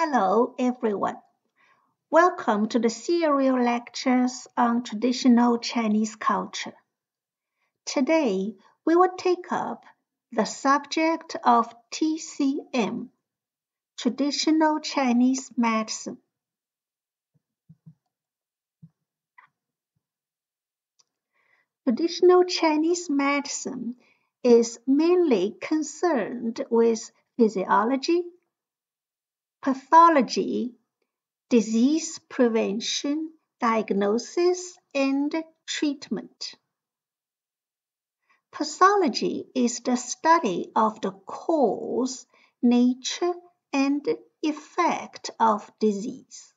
Hello, everyone. Welcome to the serial lectures on traditional Chinese culture. Today, we will take up the subject of TCM, traditional Chinese medicine. Traditional Chinese medicine is mainly concerned with physiology, pathology, disease prevention, diagnosis, and treatment. Pathology is the study of the cause, nature, and effect of disease.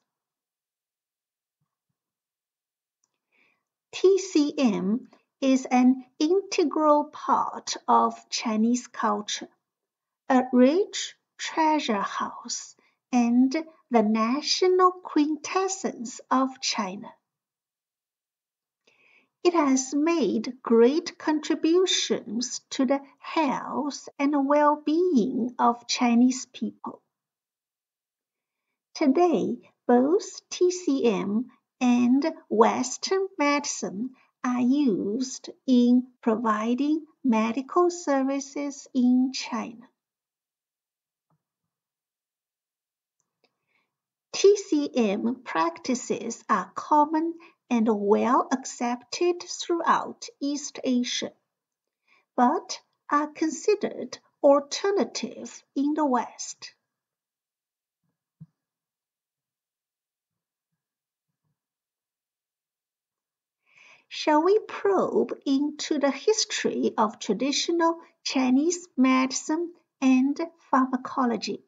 TCM is an integral part of Chinese culture, a rich treasure house and the national quintessence of China. It has made great contributions to the health and well-being of Chinese people. Today, both TCM and Western medicine are used in providing medical services in China. TCM practices are common and well accepted throughout East Asia, but are considered alternative in the West. Shall we probe into the history of traditional Chinese medicine and pharmacology?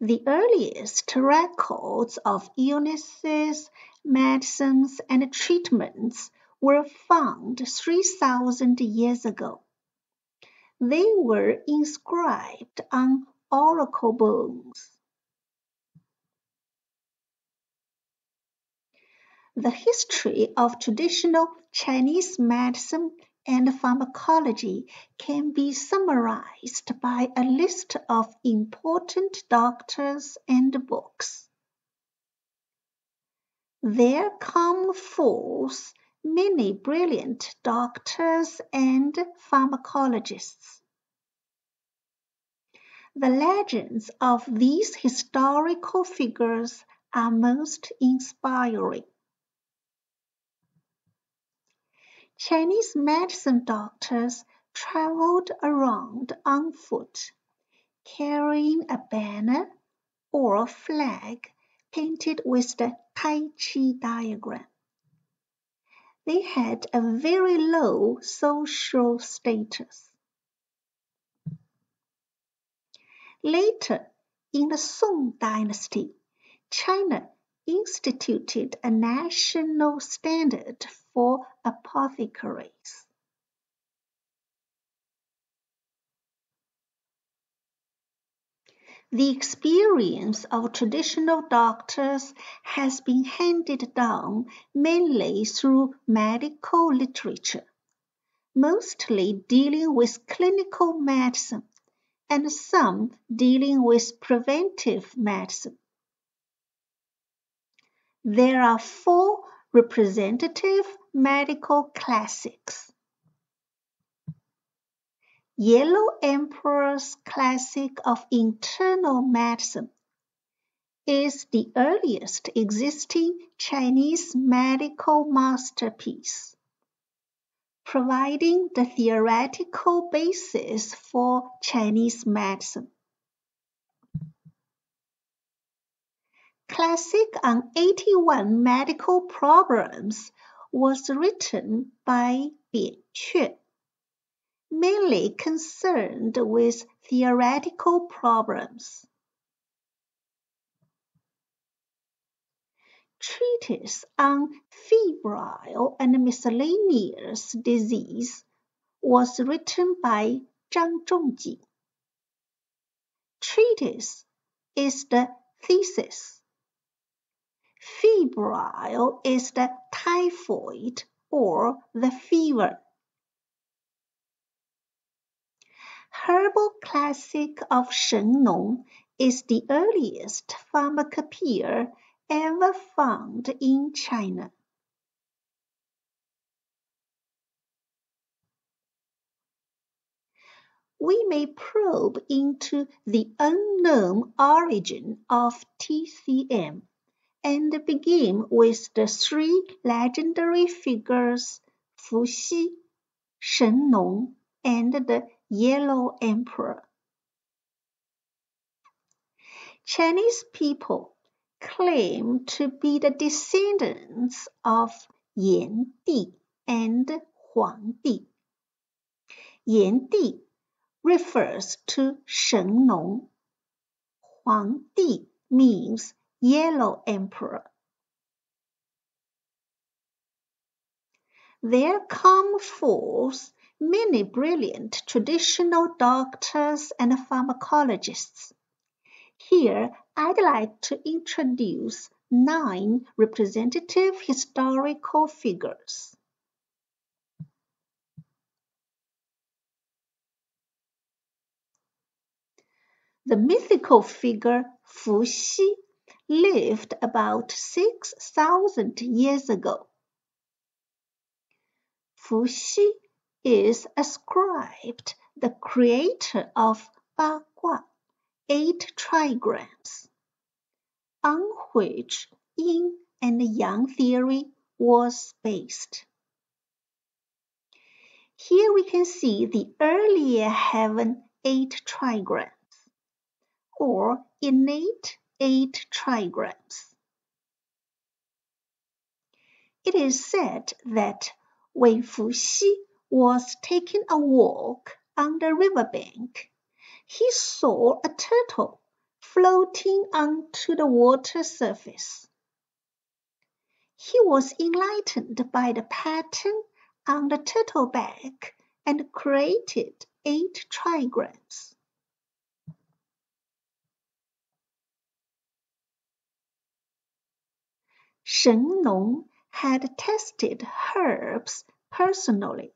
The earliest records of illnesses, medicines, and treatments were found 3,000 years ago. They were inscribed on oracle bones. The history of traditional Chinese medicine and pharmacology can be summarized by a list of important doctors and books. There come forth many brilliant doctors and pharmacologists. The legends of these historical figures are most inspiring. Chinese medicine doctors traveled around on foot, carrying a banner or a flag painted with the Tai Chi diagram. They had a very low social status. Later, in the Song dynasty, China instituted a national standard for apothecaries. The experience of traditional doctors has been handed down mainly through medical literature, mostly dealing with clinical medicine and some dealing with preventive medicine. There are four representative medical classics. Yellow Emperor's Classic of Internal Medicine is the earliest existing Chinese medical masterpiece, providing the theoretical basis for Chinese medicine. Classic on 81 Medical Problems was written by Bian Que, mainly concerned with theoretical problems. Treatise on febrile and miscellaneous disease was written by Zhang Zhongjing. Treatise is the thesis Febrile is the typhoid or the fever. herbal classic of Shen Nong is the earliest pharmacopoeia ever found in China. We may probe into the unknown origin of TCM and begin with the three legendary figures Fu Xi, Shen Nong, and the Yellow Emperor. Chinese people claim to be the descendants of Yan Di and Huang Di. Yan Di refers to Shen Nong. Huang Di means Yellow Emperor. There come forth many brilliant traditional doctors and pharmacologists. Here, I'd like to introduce nine representative historical figures. The mythical figure Fu Xi lived about 6,000 years ago. Fu Xi is ascribed the creator of Ba Gua, eight trigrams, on which yin and yang theory was based. Here we can see the earlier heaven eight trigrams, or innate eight trigrams. It is said that when Fu Xi was taking a walk on the riverbank, he saw a turtle floating onto the water surface. He was enlightened by the pattern on the turtle back and created eight trigrams. Shen Nong had tested herbs personally.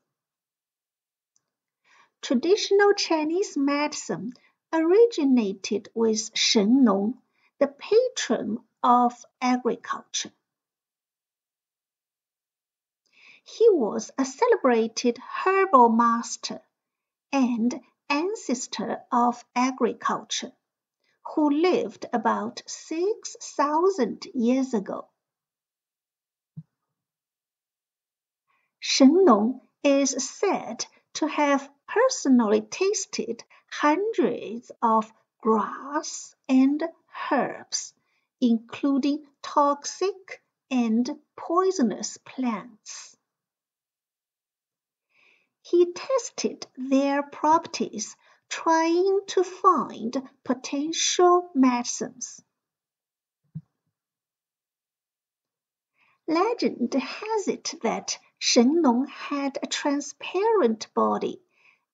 Traditional Chinese medicine originated with Shen Nong, the patron of agriculture. He was a celebrated herbal master and ancestor of agriculture who lived about 6,000 years ago. Shen Nong is said to have personally tasted hundreds of grass and herbs, including toxic and poisonous plants. He tested their properties trying to find potential medicines. Legend has it that Shen Nong had a transparent body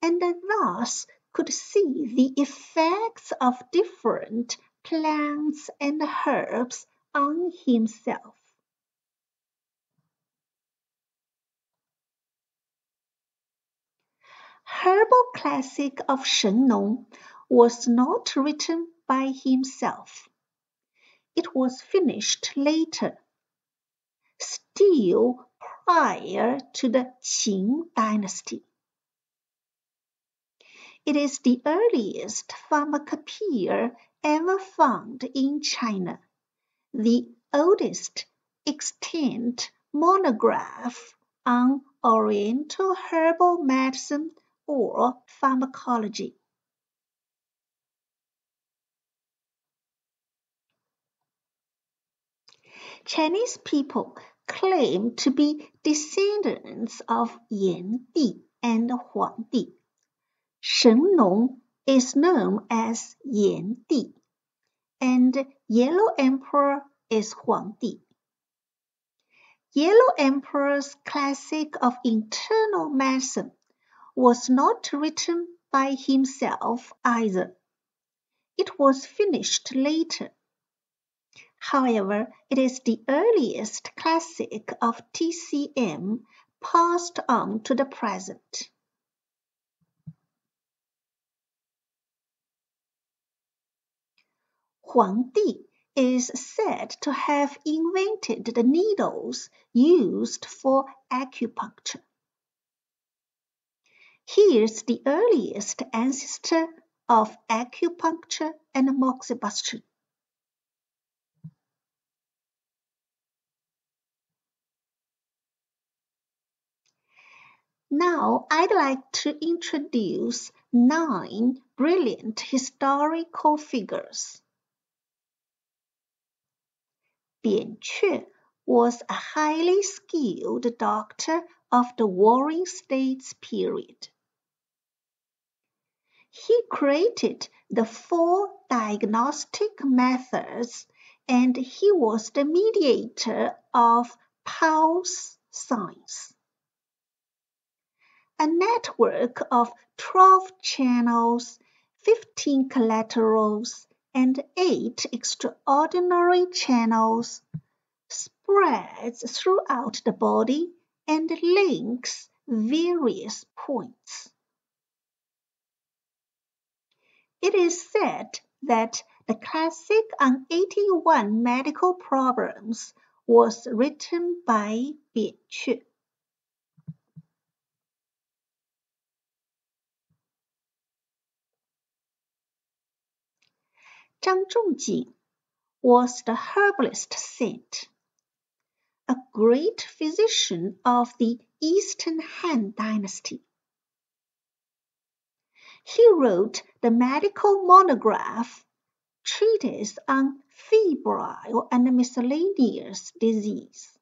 and thus could see the effects of different plants and herbs on himself. Herbal Classic of Shen Nong was not written by himself. It was finished later still prior to the Qing dynasty. It is the earliest pharmacopoeia ever found in China, the oldest extant monograph on Oriental herbal medicine or pharmacology. Chinese people claim to be descendants of Yan Di and Huang Di. Shen Long is known as Yan Di, and Yellow Emperor is Huang Di. Yellow Emperor's classic of internal medicine was not written by himself either. It was finished later However, it is the earliest classic of TCM passed on to the present. Huang Di is said to have invented the needles used for acupuncture. Here's the earliest ancestor of acupuncture and moxibustion. Now I'd like to introduce nine brilliant historical figures. BianQue was a highly skilled doctor of the Warring States period. He created the four diagnostic methods and he was the mediator of pulse science. A network of 12 channels, 15 collaterals, and 8 extraordinary channels spreads throughout the body and links various points. It is said that the classic on 81 medical problems was written by BianQue. Zhang Zhongjing was the herbalist saint, a great physician of the Eastern Han Dynasty. He wrote the medical monograph Treatise on Febrile and Miscellaneous Disease.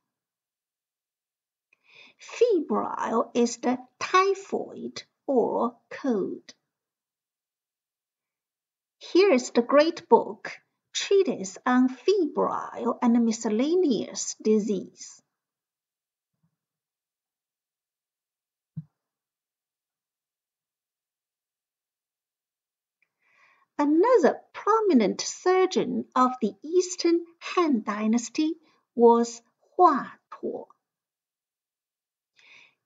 Febrile is the typhoid or cold. Here is the great book Treatise on Febrile and Miscellaneous Disease. Another prominent surgeon of the Eastern Han Dynasty was Hua Tuo.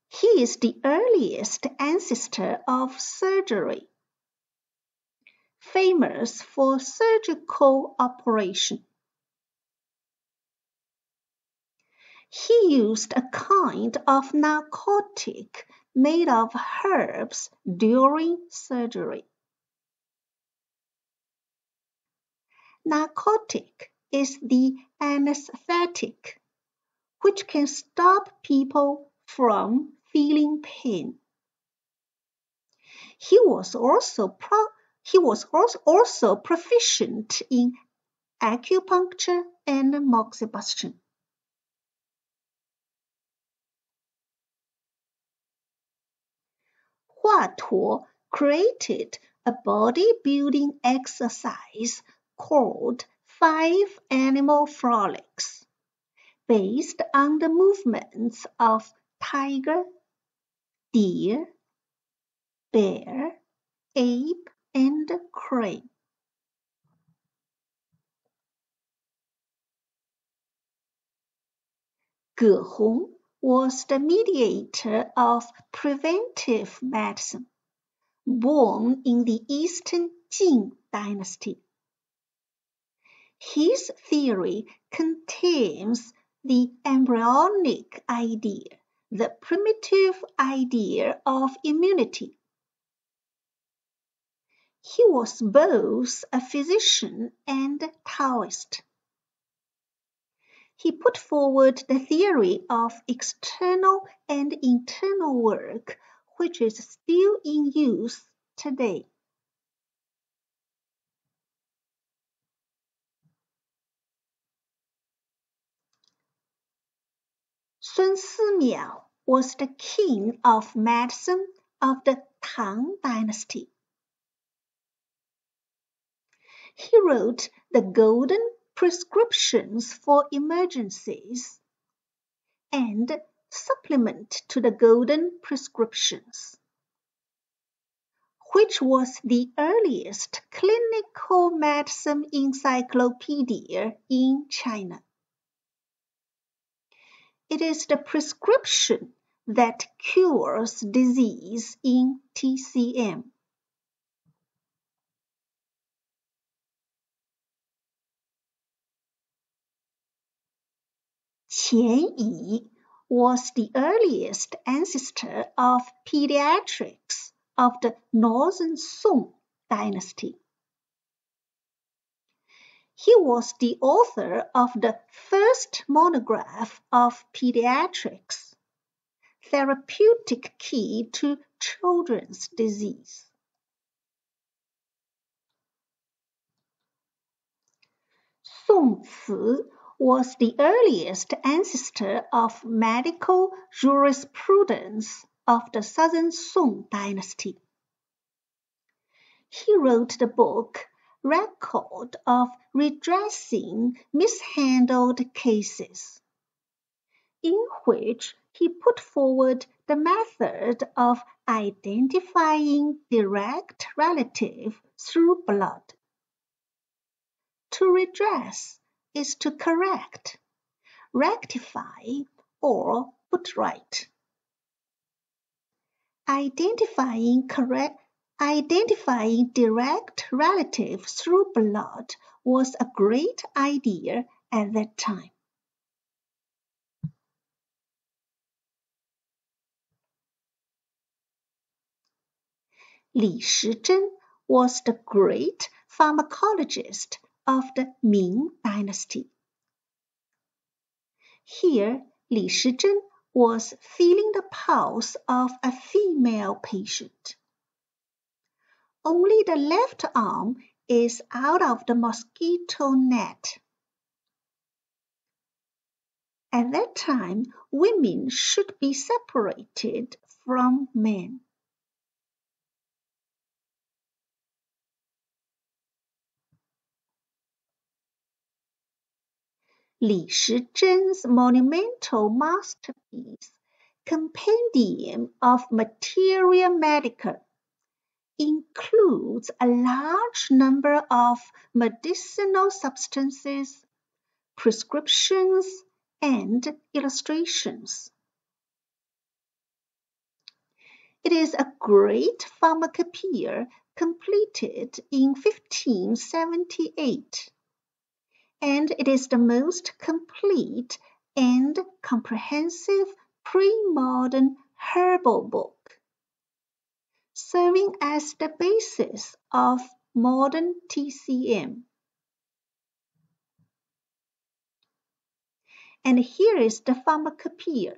He is the earliest ancestor of surgery, famous for surgical operation. He used a kind of narcotic made of herbs during surgery. Narcotic is the anesthetic, which can stop people from feeling pain. He was also pro- he was also proficient in acupuncture and moxibustion. Hua Tuo created a bodybuilding exercise called Five Animal Frolics, based on the movements of tiger, deer, bear, ape, and crane. Ge Hong was the mediator of preventive medicine, born in the Eastern Jin dynasty. His theory contains the embryonic idea, the primitive idea of immunity. He was both a physician and Taoist. He put forward the theory of external and internal work, which is still in use today. Sun Simiao was the king of medicine of the Tang dynasty. He wrote the Golden Prescriptions for Emergencies and supplement to the Golden Prescriptions, which was the earliest clinical medicine encyclopedia in China. It is the prescription that cures disease in TCM. Qian Yi was the earliest ancestor of pediatrics of the Northern Song dynasty. He was the author of the first monograph of pediatrics, Therapeutic Key to Children's Disease. Song Ci was the earliest ancestor of medical jurisprudence of the Southern Song dynasty. He wrote the book record of redressing mishandled cases, in which he put forward the method of identifying direct relative through blood. To redress is to correct, rectify, or put right. Identifying correct Identifying direct relatives through blood was a great idea at that time. Li Shizhen was the great pharmacologist of the Ming dynasty. Here, Li Shizhen was feeling the pulse of a female patient. Only the left arm is out of the mosquito net. At that time, women should be separated from men. Li Shizhen's monumental masterpiece, Compendium of Materia Medica, includes a large number of medicinal substances, prescriptions, and illustrations. It is a great pharmacopoeia completed in 1578, and it is the most complete and comprehensive pre-modern herbal book serving as the basis of modern TCM. And here is the Pharmacopoeia,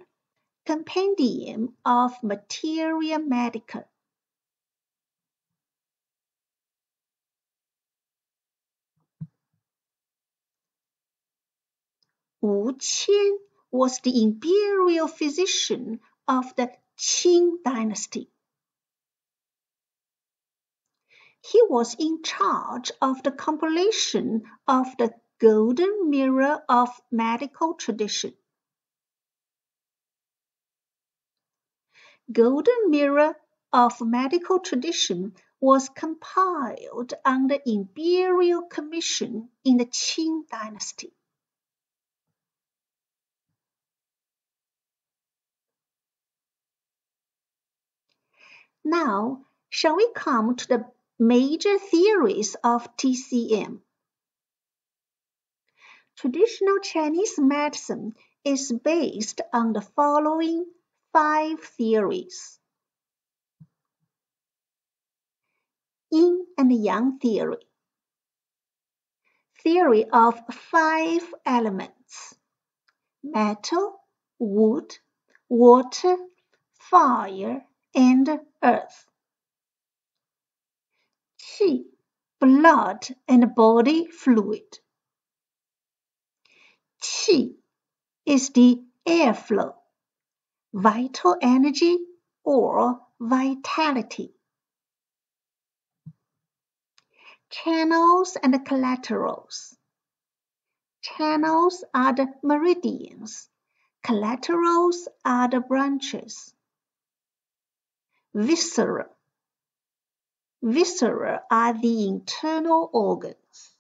Compendium of Materia Medica. Wu Qian was the imperial physician of the Qing dynasty. He was in charge of the compilation of the Golden Mirror of Medical Tradition. Golden Mirror of Medical Tradition was compiled under imperial commission in the Qing dynasty. Now, shall we come to the Major theories of TCM. Traditional Chinese medicine is based on the following five theories. Yin and Yang theory. Theory of five elements. Metal, wood, water, fire, and earth. Qi, blood and body fluid. Qi is the airflow, vital energy or vitality. Channels and collaterals. Channels are the meridians, collaterals are the branches. Viscera Viscera are the internal organs.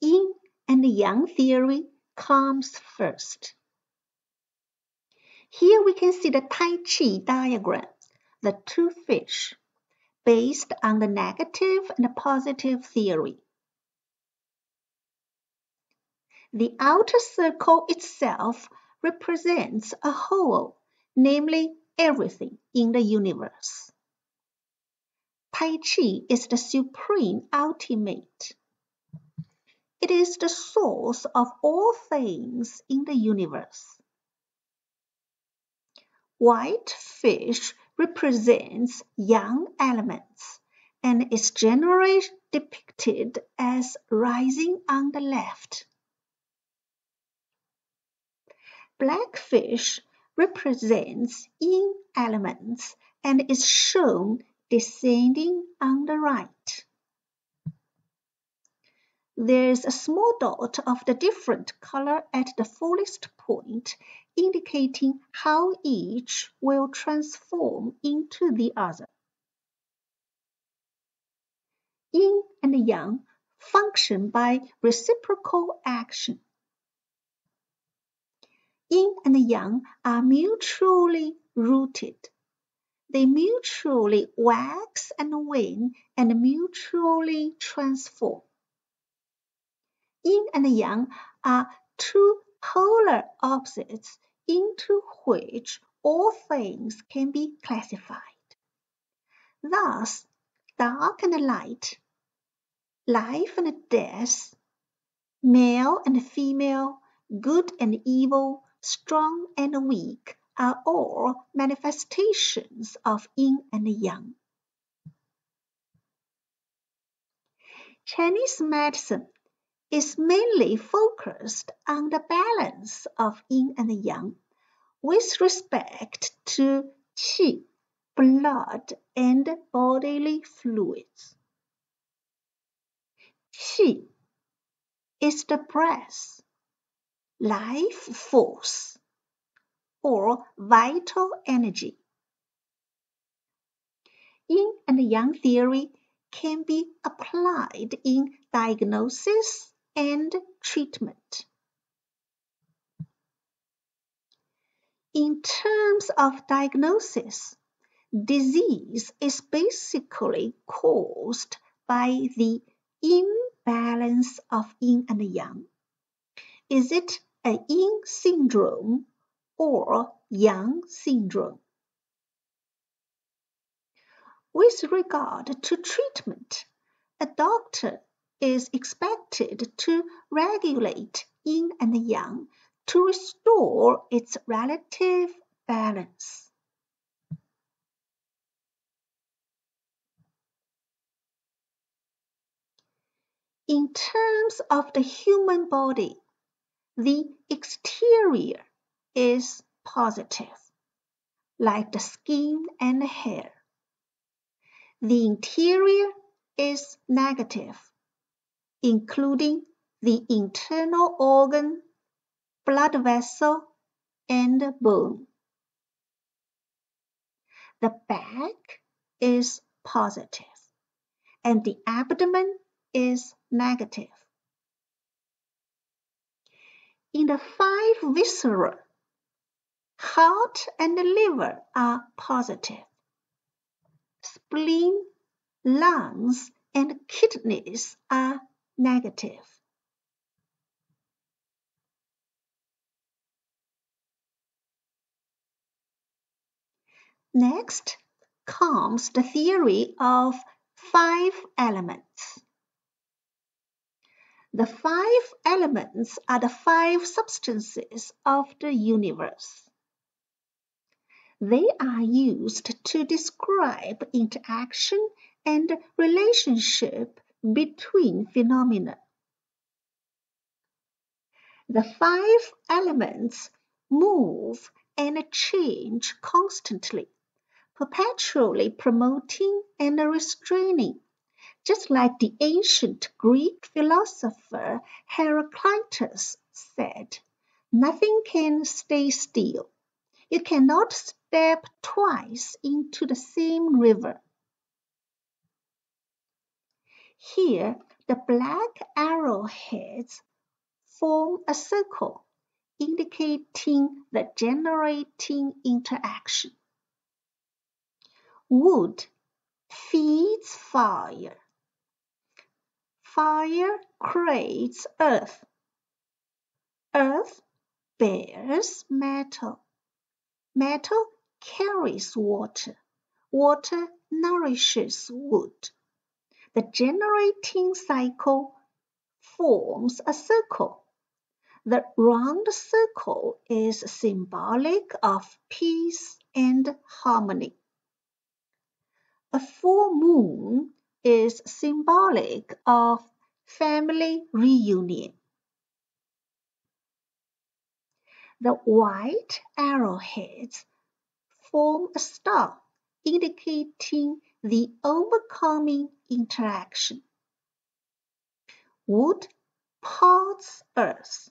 Yin and Yang theory comes first. Here we can see the Tai Chi diagram, the two fish, based on the negative and positive theory. The outer circle itself represents a whole, namely everything in the universe. Tai Chi is the supreme ultimate. It is the source of all things in the universe. White fish represents yang elements and is generally depicted as rising on the left. Black fish represents yin elements and is shown descending on the right. There is a small dot of the different color at the fullest point, indicating how each will transform into the other. Yin and Yang function by reciprocal action. Yin and Yang are mutually rooted. They mutually wax and wane and mutually transform. Yin and Yang are two polar opposites into which all things can be classified. Thus, dark and light, life and death, male and female, good and evil, strong and weak are all manifestations of yin and yang. Chinese medicine is mainly focused on the balance of yin and yang with respect to qi, blood, and bodily fluids. Qi is the breath, life force, or vital energy. Yin and Yang theory can be applied in diagnosis and treatment. In terms of diagnosis, disease is basically caused by the imbalance of yin and yang. Is it a yin syndrome or yang syndrome? With regard to treatment, a doctor is expected to regulate yin and yang to restore its relative balance. In terms of the human body, the exterior is positive, like the skin and the hair. The interior is negative, including the internal organ, blood vessel, and bone. The back is positive, and the abdomen is negative. In the five viscera, heart and liver are positive. Spleen, lungs, and kidneys are negative. Next comes the theory of five elements. The five elements are the five substances of the universe. They are used to describe interaction and relationship between phenomena. The five elements move and change constantly, perpetually promoting and restraining, just like the ancient Greek philosopher Heraclitus said, nothing can stay still. You cannot step twice into the same river. Here, the black arrowheads form a circle, indicating the generating interaction. Wood feeds fire. Fire creates earth. Earth bears metal. Metal carries water. Water nourishes wood. The generating cycle forms a circle. The round circle is symbolic of peace and harmony. A full moon is symbolic of family reunion. The white arrowheads form a star indicating the overcoming interaction. Wood parts earth.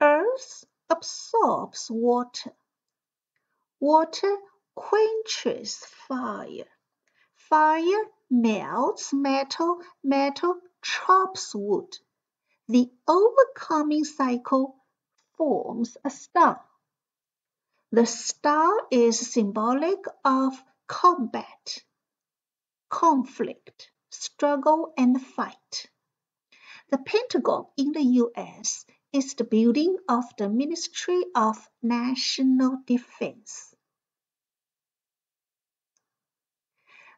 Earth absorbs water. Water quenches fire. Fire melts metal, metal chops wood. The overcoming cycle forms a star. The star is symbolic of combat, conflict, struggle, and fight. The Pentagon in the US is the building of the Ministry of National Defense.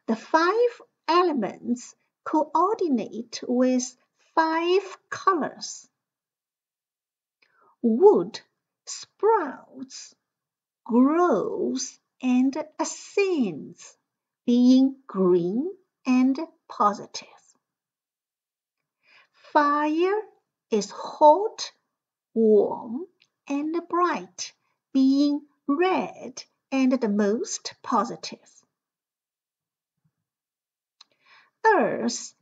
The five elements coordinate with five colors. Wood sprouts grows and ascends, being green and positive. Fire is hot, warm, and bright, being red and the most positive. Earth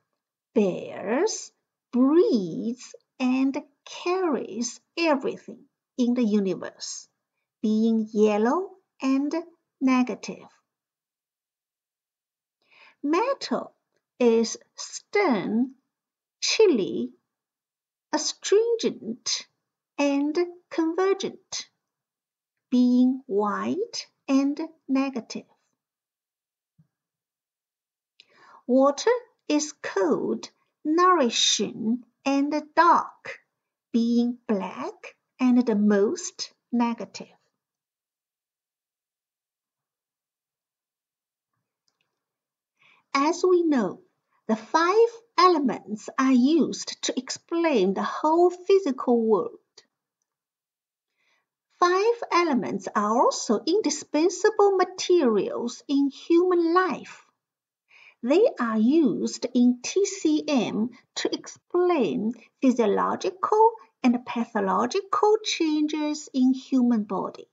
bears, breathes, and carries everything in the universe being yellow and negative. Metal is stern, chilly, astringent, and convergent, being white and negative. Water is cold, nourishing, and dark, being black and the most negative. As we know, the five elements are used to explain the whole physical world. Five elements are also indispensable materials in human life. They are used in TCM to explain physiological and pathological changes in human body.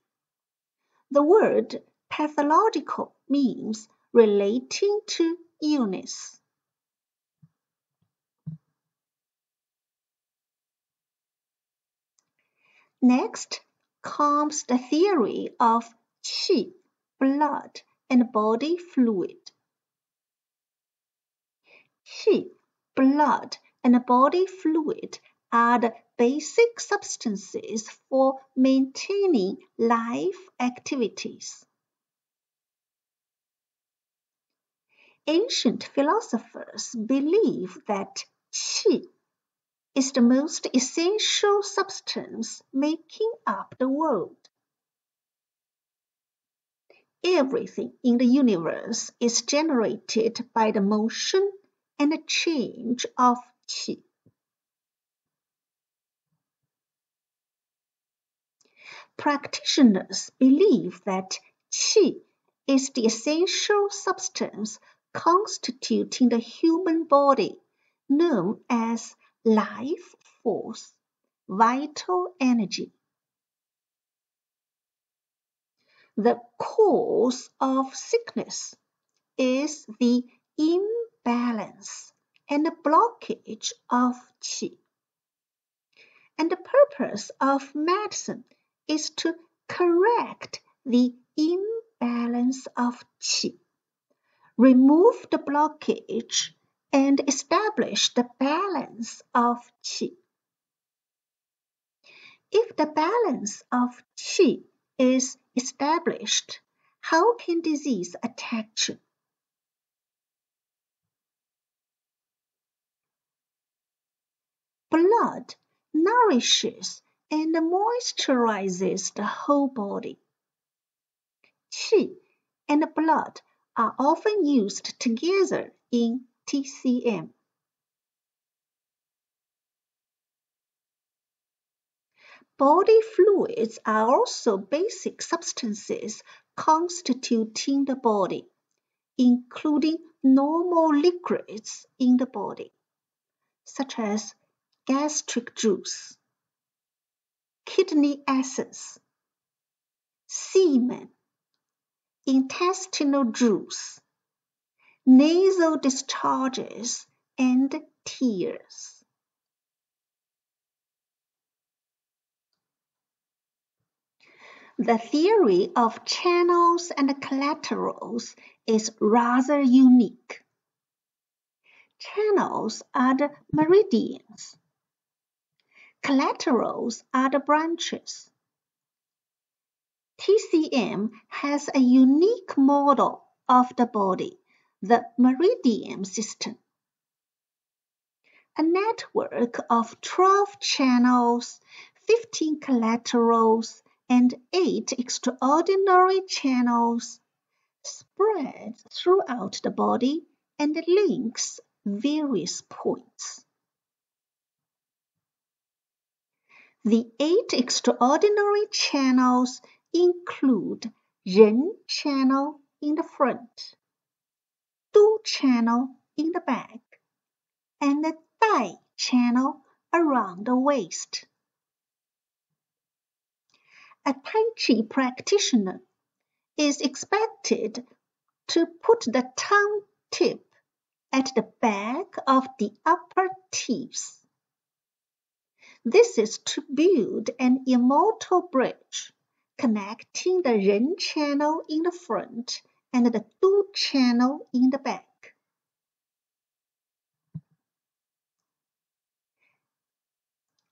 The word pathological means relating to illness Next comes the theory of qi, blood, and body fluid. Qi, blood, and body fluid are the basic substances for maintaining life activities. Ancient philosophers believed that qi is the most essential substance making up the world. Everything in the universe is generated by the motion and a change of qi. Practitioners believe that qi is the essential substance constituting the human body, known as life force, vital energy. The cause of sickness is the imbalance and blockage of qi. And the purpose of medicine is to correct the imbalance of qi remove the blockage and establish the balance of qi. If the balance of qi is established, how can disease attack you? Blood nourishes and moisturizes the whole body. Qi and blood are often used together in TCM. Body fluids are also basic substances constituting the body, including normal liquids in the body, such as gastric juice, kidney essence, semen, intestinal juice, nasal discharges, and tears. The theory of channels and collaterals is rather unique. Channels are the meridians. Collaterals are the branches. TCM has a unique model of the body, the meridian system. A network of 12 channels, 15 collaterals, and eight extraordinary channels spread throughout the body and links various points. The eight extraordinary channels include Ren channel in the front, Du channel in the back, and the Dai channel around the waist. A Tai Chi practitioner is expected to put the tongue tip at the back of the upper teeth. This is to build an immortal bridge connecting the Ren channel in the front and the Du channel in the back.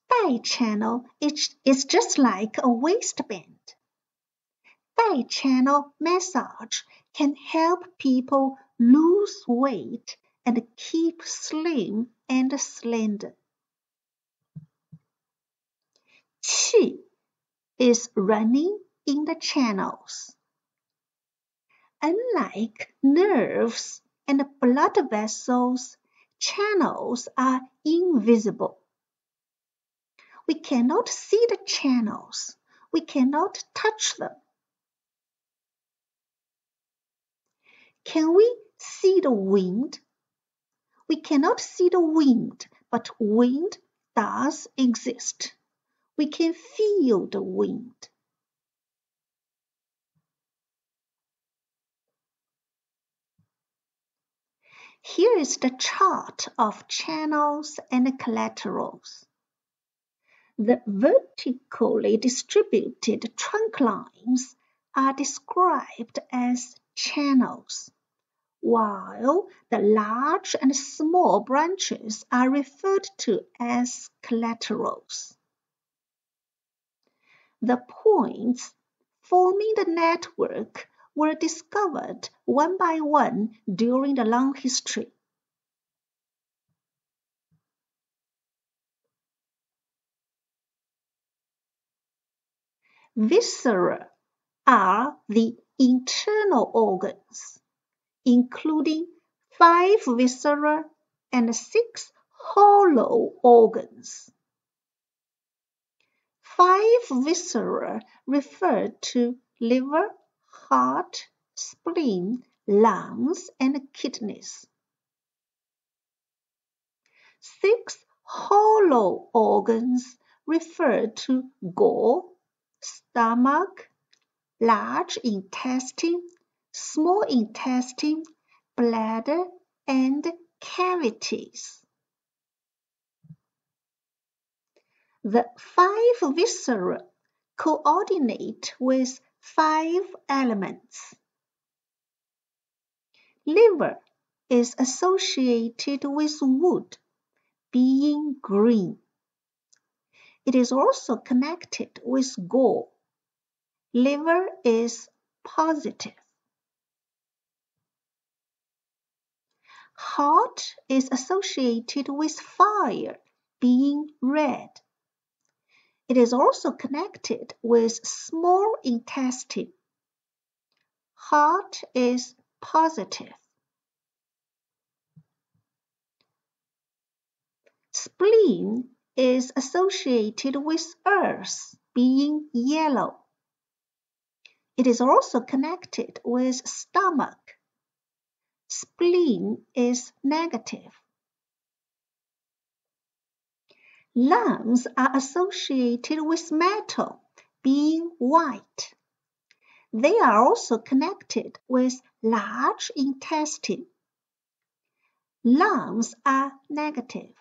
Dai channel is, is just like a waistband. Dai channel massage can help people lose weight and keep slim and slender. Qi is running in the channels. Unlike nerves and blood vessels, channels are invisible. We cannot see the channels. We cannot touch them. Can we see the wind? We cannot see the wind, but wind does exist. We can feel the wind. Here is the chart of channels and collaterals. The vertically distributed trunk lines are described as channels, while the large and small branches are referred to as collaterals. The points forming the network were discovered one by one during the long history. Viscera are the internal organs, including five viscera and six hollow organs. Five viscera refer to liver, heart, spleen, lungs, and kidneys. Six hollow organs refer to gall, stomach, large intestine, small intestine, bladder, and cavities. The five viscera coordinate with five elements. Liver is associated with wood, being green. It is also connected with gall. Liver is positive. Heart is associated with fire, being red. It is also connected with small intestine. Heart is positive. Spleen is associated with earth being yellow. It is also connected with stomach. Spleen is negative. Lungs are associated with metal, being white. They are also connected with large intestine. Lungs are negative.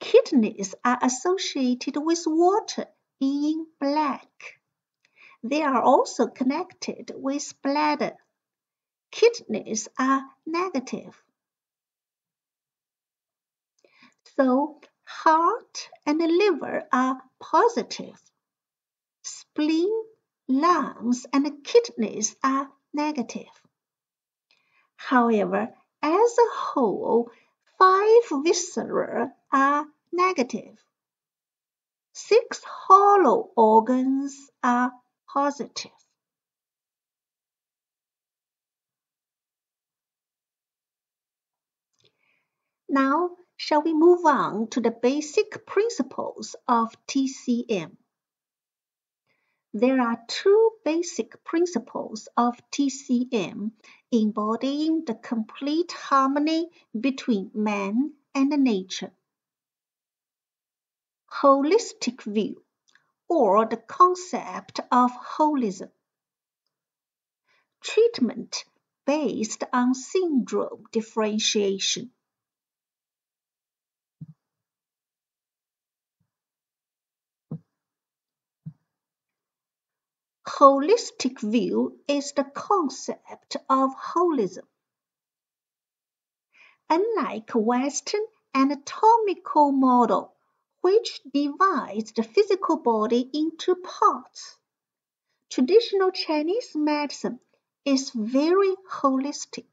Kidneys are associated with water, being black. They are also connected with bladder. Kidneys are negative. So heart and liver are positive. Spleen, lungs, and kidneys are negative. However, as a whole, five viscera are negative. Six hollow organs are positive. Now, shall we move on to the basic principles of TCM? There are two basic principles of TCM embodying the complete harmony between man and nature. Holistic view, or the concept of holism. Treatment based on syndrome differentiation. Holistic view is the concept of holism. Unlike Western anatomical model, which divides the physical body into parts, traditional Chinese medicine is very holistic.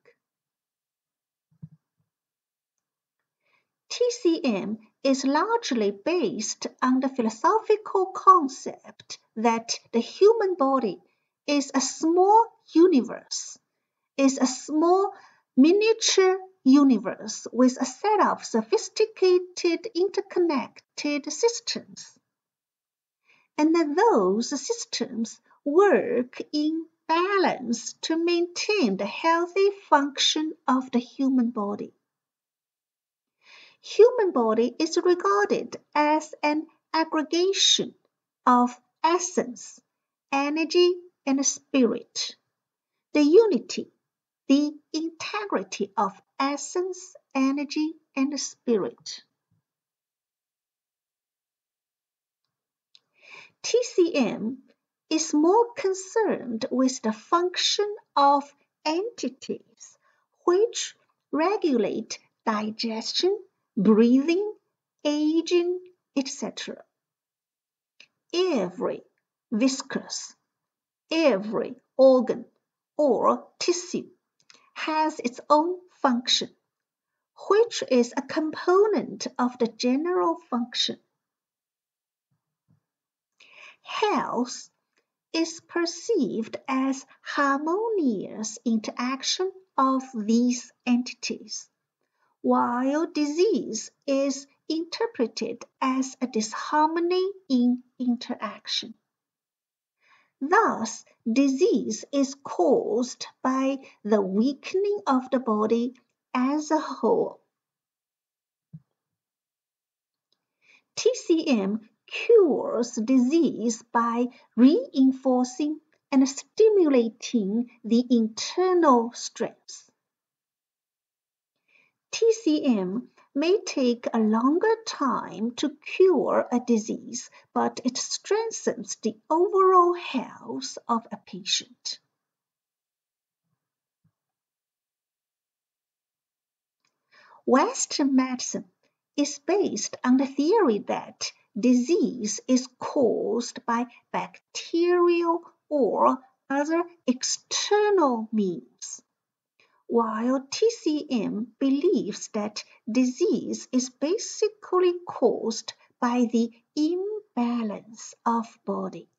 TCM is largely based on the philosophical concept that the human body is a small universe, is a small miniature universe with a set of sophisticated interconnected systems. And that those systems work in balance to maintain the healthy function of the human body human body is regarded as an aggregation of essence, energy, and spirit. The unity, the integrity of essence, energy, and spirit. TCM is more concerned with the function of entities which regulate digestion, breathing, aging, etc. Every viscus, every organ or tissue has its own function, which is a component of the general function. Health is perceived as harmonious interaction of these entities while disease is interpreted as a disharmony in interaction. Thus, disease is caused by the weakening of the body as a whole. TCM cures disease by reinforcing and stimulating the internal strength. TCM may take a longer time to cure a disease, but it strengthens the overall health of a patient. Western medicine is based on the theory that disease is caused by bacterial or other external means while TCM believes that disease is basically caused by the imbalance of body.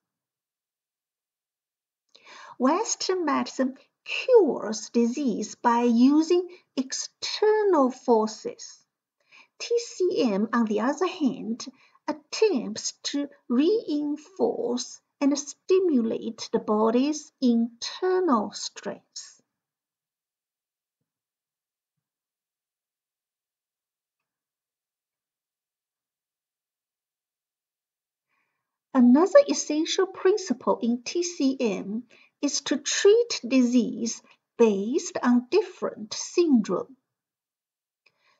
Western medicine cures disease by using external forces. TCM, on the other hand, attempts to reinforce and stimulate the body's internal strength. Another essential principle in TCM is to treat disease based on different syndrome.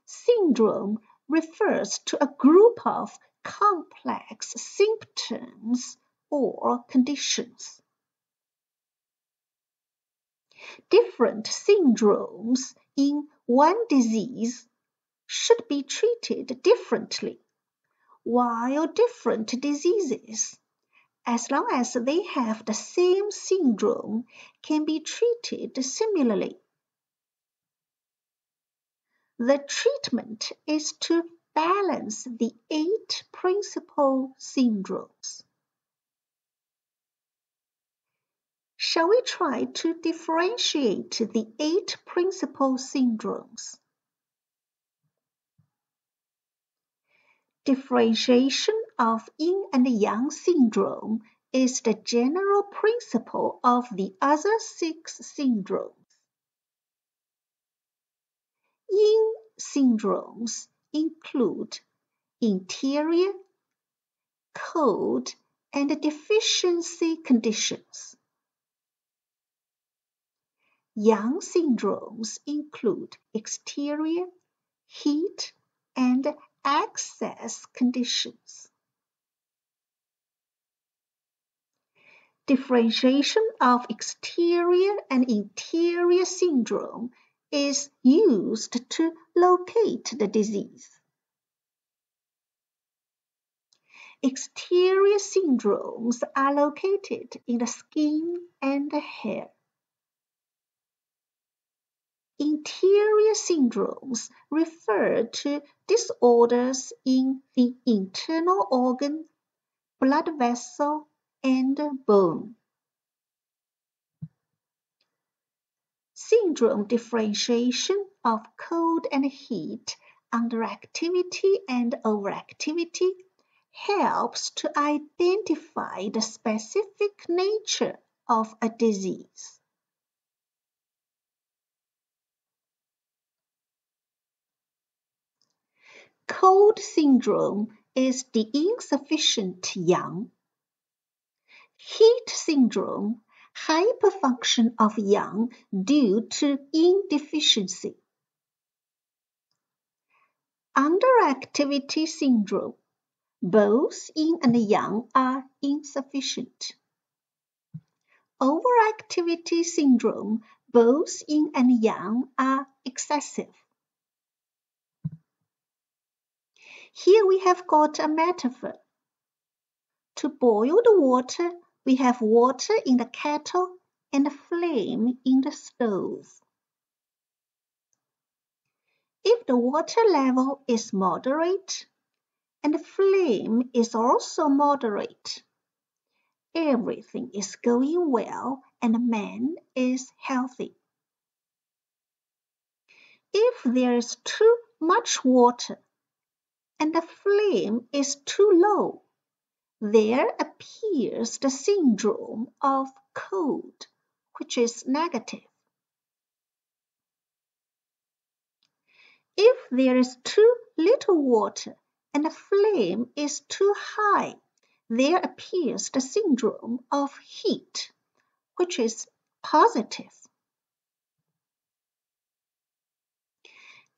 Syndrome refers to a group of complex symptoms or conditions. Different syndromes in one disease should be treated differently while different diseases, as long as they have the same syndrome, can be treated similarly. The treatment is to balance the eight principal syndromes. Shall we try to differentiate the eight principal syndromes? Differentiation of yin and yang syndrome is the general principle of the other six syndromes. Yin syndromes include interior, cold, and deficiency conditions. Yang syndromes include exterior, heat, and excess conditions. Differentiation of exterior and interior syndrome is used to locate the disease. Exterior syndromes are located in the skin and the hair. Interior syndromes refer to disorders in the internal organ, blood vessel, and bone. Syndrome differentiation of cold and heat, underactivity and overactivity helps to identify the specific nature of a disease. Cold syndrome is the insufficient yang. Heat syndrome, hyperfunction of yang due to yin deficiency. Underactivity syndrome, both yin and yang are insufficient. Overactivity syndrome, both yin and yang are excessive. Here we have got a metaphor. To boil the water, we have water in the kettle and a flame in the stove. If the water level is moderate and the flame is also moderate, everything is going well and man is healthy. If there is too much water, and the flame is too low, there appears the syndrome of cold, which is negative. If there is too little water and the flame is too high, there appears the syndrome of heat, which is positive.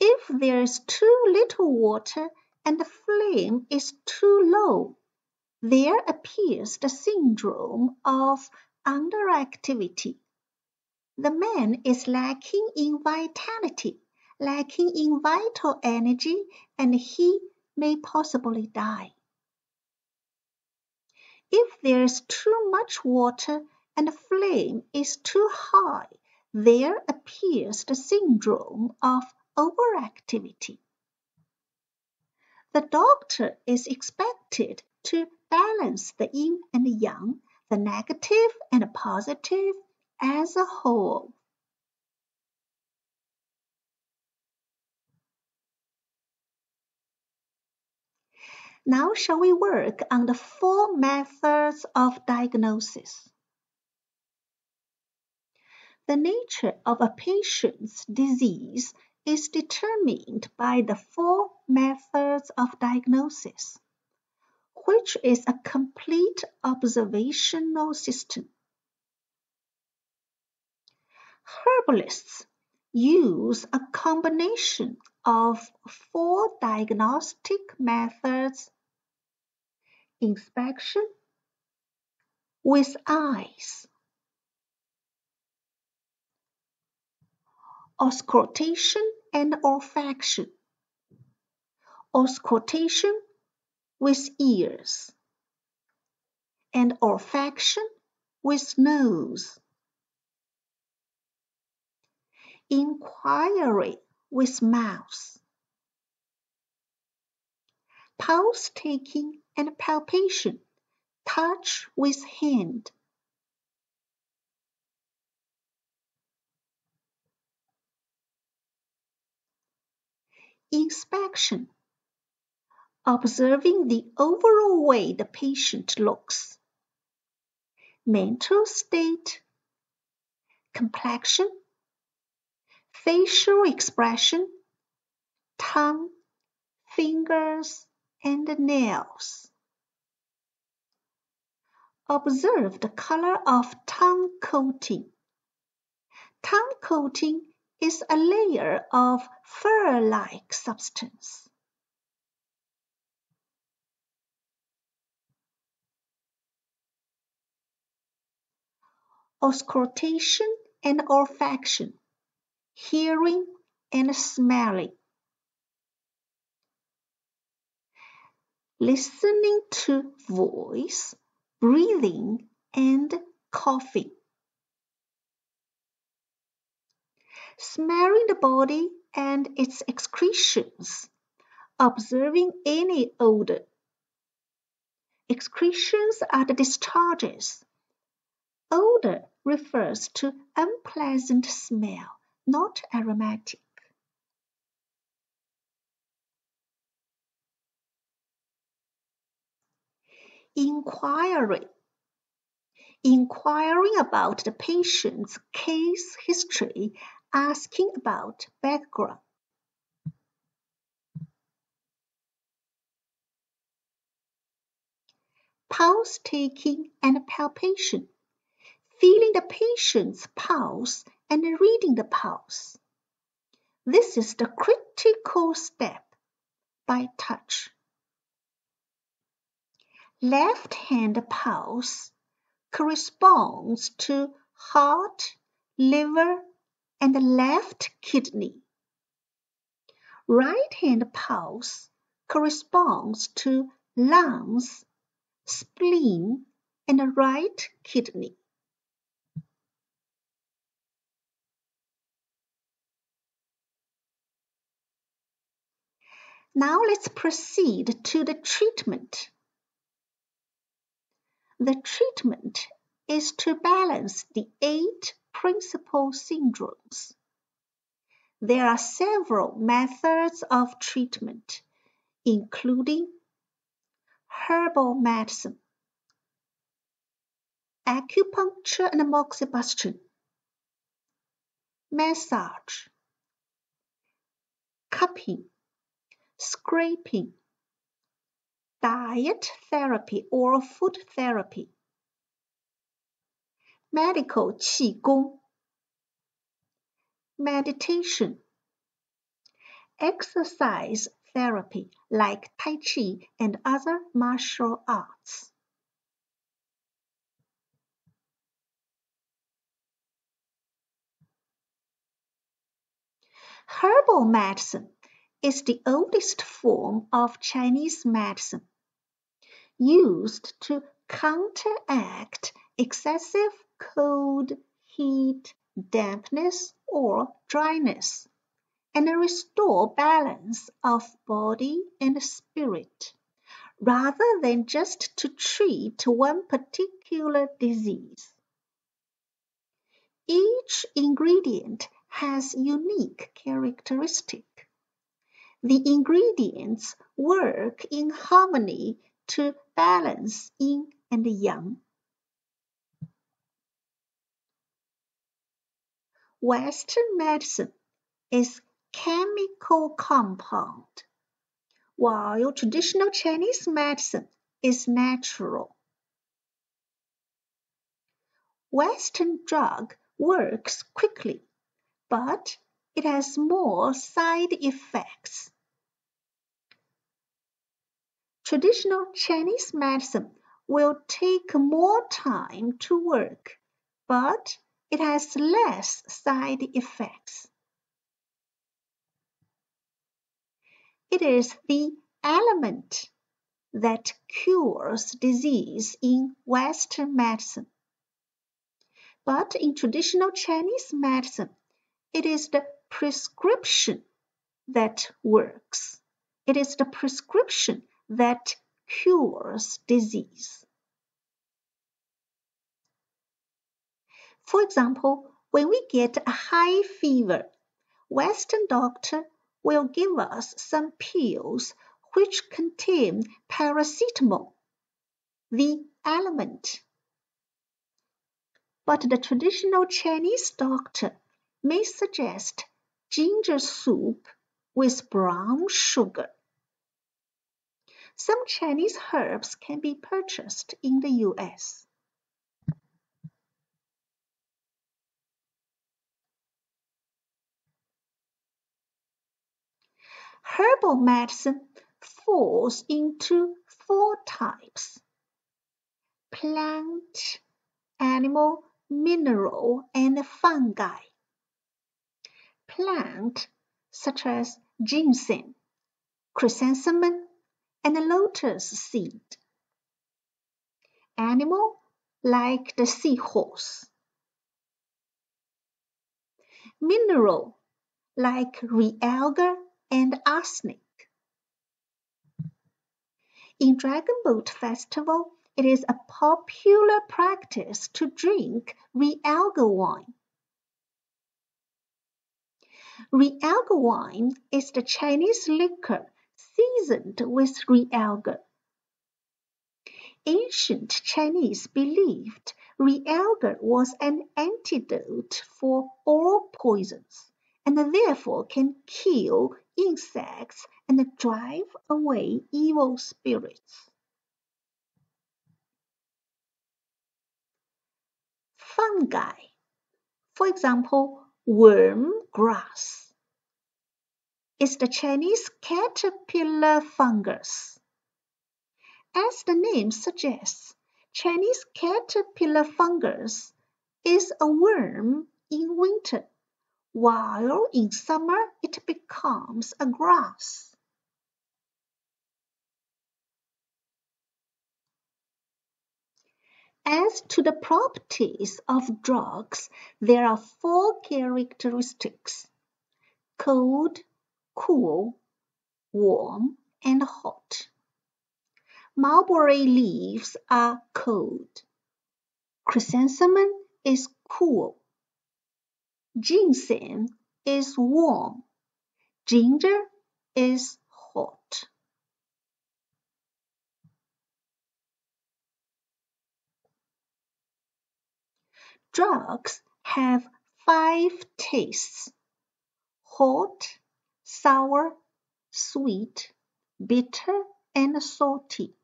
If there is too little water and the flame is too low, there appears the syndrome of underactivity. The man is lacking in vitality, lacking in vital energy, and he may possibly die. If there is too much water and the flame is too high, there appears the syndrome of overactivity. The doctor is expected to balance the yin and yang, the negative and the positive as a whole. Now shall we work on the four methods of diagnosis? The nature of a patient's disease is determined by the four methods of diagnosis, which is a complete observational system. Herbalists use a combination of four diagnostic methods inspection with eyes, auscultation and olfaction, auscultation with ears, and olfaction with nose. Inquiry with mouth. Pulse taking and palpation, touch with hand. Inspection observing the overall way the patient looks, mental state, complexion, facial expression, tongue, fingers, and nails. Observe the color of tongue coating. Tongue coating is a layer of fur-like substance. Auscultation and olfaction hearing and smelling. Listening to voice, breathing, and coughing. Smelling the body and its excretions, observing any odor. Excretions are the discharges. Odor refers to unpleasant smell not aromatic. Inquiry Inquiring about the patient's case history, asking about background. Pulse taking and palpation. Feeling the patient's pulse and reading the pulse. This is the critical step by touch. Left hand pulse corresponds to heart, liver, and left kidney. Right hand pulse corresponds to lungs, spleen, and right kidney. Now let's proceed to the treatment. The treatment is to balance the eight principal syndromes. There are several methods of treatment, including herbal medicine, acupuncture and moxibustion, massage, cupping, scraping, diet therapy or food therapy, medical qigong, meditation, exercise therapy like Tai Chi and other martial arts. Herbal medicine is the oldest form of Chinese medicine, used to counteract excessive cold, heat, dampness, or dryness, and restore balance of body and spirit, rather than just to treat one particular disease. Each ingredient has unique characteristic. The ingredients work in harmony to balance yin and yang. Western medicine is chemical compound, while traditional Chinese medicine is natural. Western drug works quickly, but it has more side effects. Traditional Chinese medicine will take more time to work, but it has less side effects. It is the element that cures disease in Western medicine. But in traditional Chinese medicine, it is the prescription that works. It is the prescription that cures disease. For example, when we get a high fever, Western doctor will give us some pills which contain paracetamol, the element but the traditional Chinese doctor may suggest ginger soup with brown sugar. Some Chinese herbs can be purchased in the US. Herbal medicine falls into four types plant, animal, mineral and fungi. Plant such as ginseng, chrysanthemum, and lotus seed. Animal like the seahorse. Mineral like realgar and arsenic. In Dragon Boat Festival, it is a popular practice to drink realgar wine. Realgar wine is the Chinese liquor seasoned with realgar. Ancient Chinese believed realgar was an antidote for all poisons and therefore can kill insects and drive away evil spirits. fungi, for example, worm grass, is the Chinese caterpillar fungus. As the name suggests, Chinese caterpillar fungus is a worm in winter, while in summer it becomes a grass. As to the properties of drugs, there are four characteristics: cold, cool, warm, and hot. Mulberry leaves are cold. Chrysanthemum is cool. Ginseng is warm. Ginger is hot. Drugs have five tastes: hot, sour, sweet, bitter, and salty.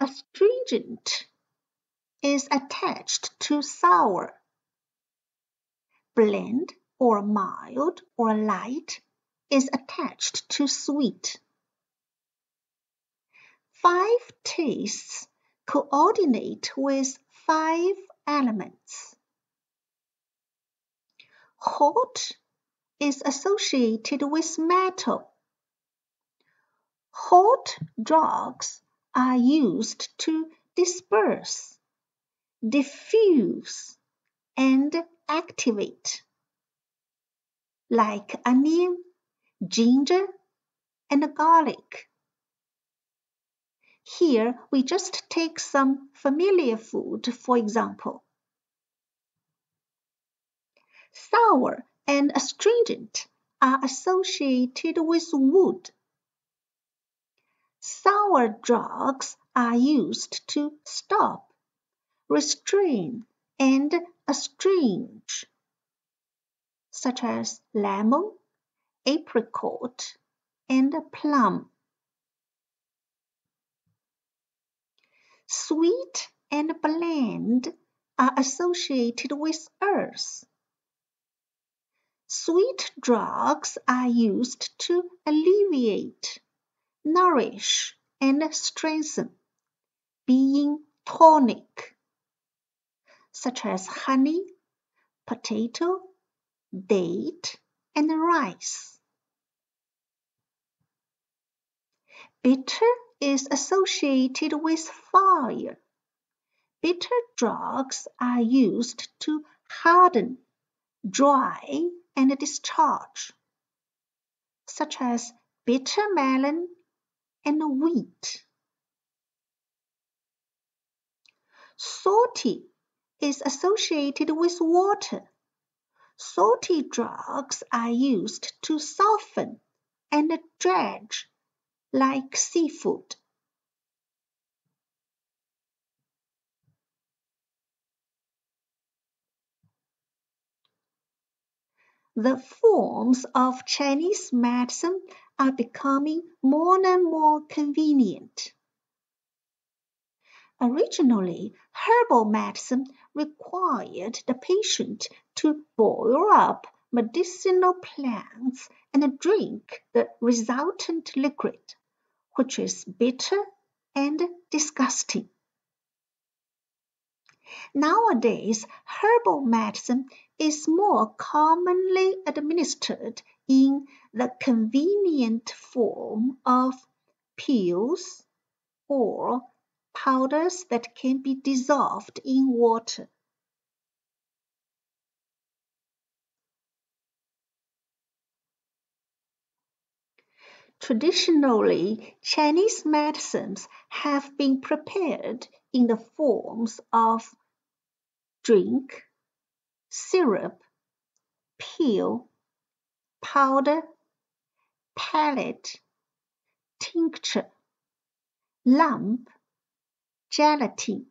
Astringent is attached to sour. Bland or mild or light is attached to sweet. Five tastes coordinate with five elements. Hot is associated with metal. Hot drugs are used to disperse, diffuse, and activate, like onion, ginger, and garlic. Here we just take some familiar food for example. Sour and astringent are associated with wood. Sour drugs are used to stop, restrain, and astringe, such as lemon, apricot, and plum. Sweet and bland are associated with earth. Sweet drugs are used to alleviate, nourish, and strengthen, being tonic, such as honey, potato, date, and rice. Bitter is associated with fire. Bitter drugs are used to harden, dry, and discharge, such as bitter melon and wheat. Salty is associated with water. Salty drugs are used to soften and dredge, like seafood. The forms of Chinese medicine are becoming more and more convenient. Originally, herbal medicine required the patient to boil up medicinal plants and drink the resultant liquid, which is bitter and disgusting. Nowadays, herbal medicine is more commonly administered in the convenient form of pills or powders that can be dissolved in water. Traditionally, Chinese medicines have been prepared in the forms of drink, syrup, pill, powder, pellet, tincture, lump, gelatin.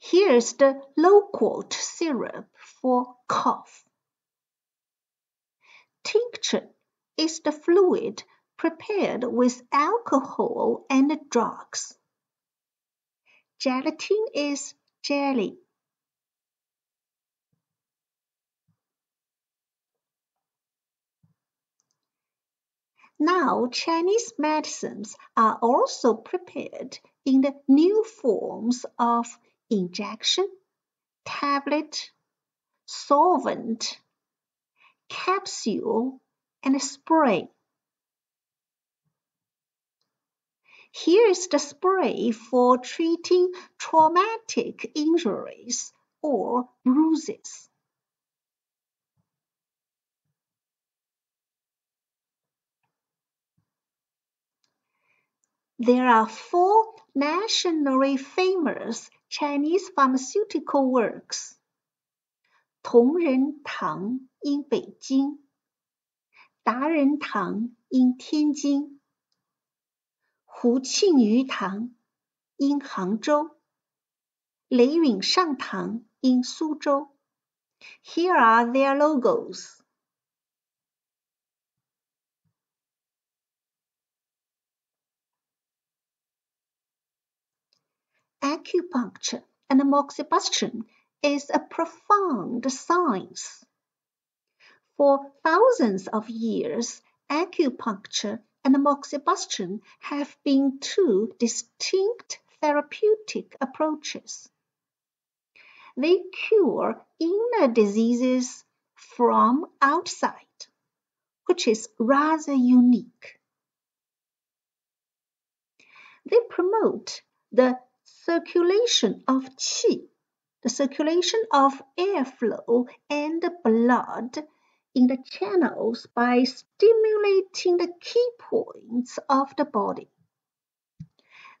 Here's the loquat syrup for cough. Tincture is the fluid prepared with alcohol and drugs. Gelatin is jelly. Now Chinese medicines are also prepared in the new forms of injection, tablet, solvent, capsule, and spray. Here is the spray for treating traumatic injuries or bruises. There are four nationally famous Chinese pharmaceutical works. 同仁堂 in 北京，达仁堂 in 天津，胡庆余堂 in 杭州，雷允上堂 in 苏州。Here are their logos. Acupuncture and moxibustion is a profound science. For thousands of years, acupuncture and moxibustion have been two distinct therapeutic approaches. They cure inner diseases from outside, which is rather unique. They promote the circulation of qi, the circulation of airflow and blood in the channels by stimulating the key points of the body.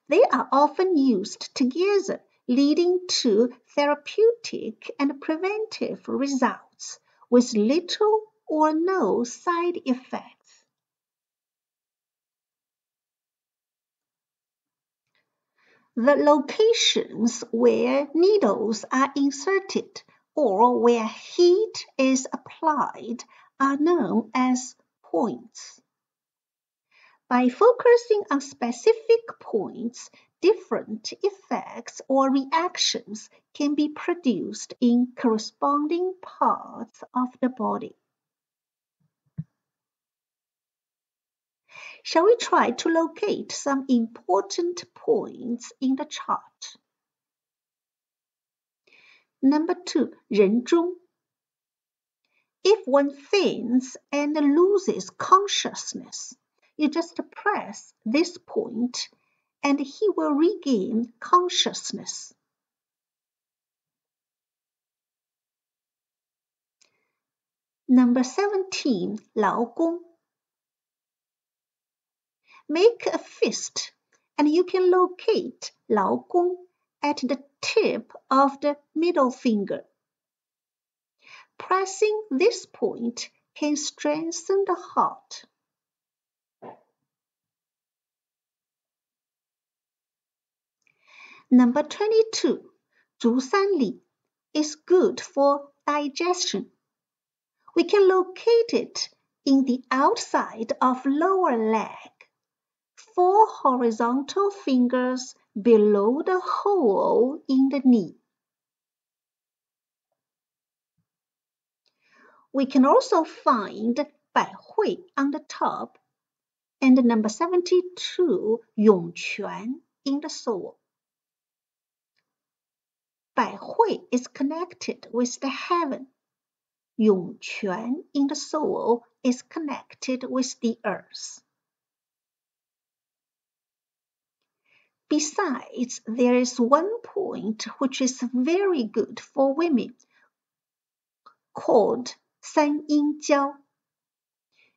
They are often used together, leading to therapeutic and preventive results with little or no side effects. The locations where needles are inserted or where heat is applied are known as points. By focusing on specific points, different effects or reactions can be produced in corresponding parts of the body. Shall we try to locate some important points in the chart? Number two, 人中. If one faints and loses consciousness, you just press this point and he will regain consciousness. Number 17, 劳宫. Make a fist and you can locate 劳宫 at the tip of the middle finger. Pressing this point can strengthen the heart. Number 22, 足三里 is good for digestion. We can locate it in the outside of lower leg four horizontal fingers below the hole in the knee. We can also find Bai Hui on the top and number 72 Yongquan in the sole. Bai Hui is connected with the heaven. Yongquan in the sole is connected with the earth. Besides, there is one point which is very good for women called San Yin Jiao.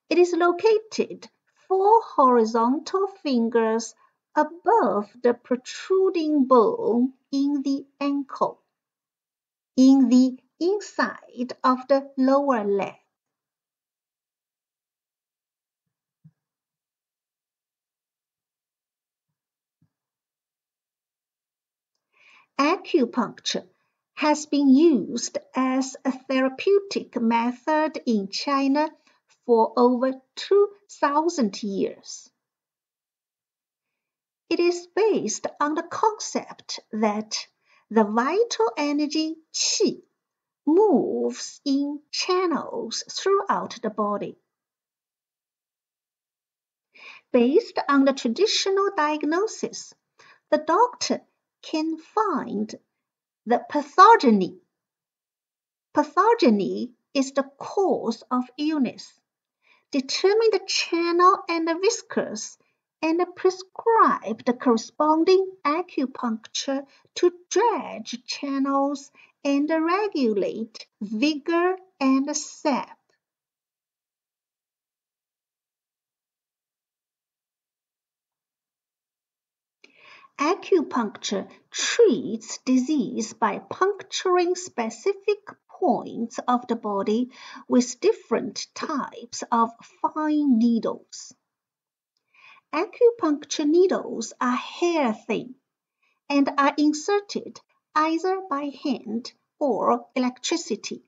It is located four horizontal fingers above the protruding bone in the ankle, in the inside of the lower leg. Acupuncture has been used as a therapeutic method in China for over 2,000 years. It is based on the concept that the vital energy qi moves in channels throughout the body. Based on the traditional diagnosis, the doctor can find the pathogeny. Pathogeny is the cause of illness. Determine the channel and the viscus and prescribe the corresponding acupuncture to dredge channels and regulate vigor and sap. Acupuncture treats disease by puncturing specific points of the body with different types of fine needles. Acupuncture needles are hair thin and are inserted either by hand or electricity.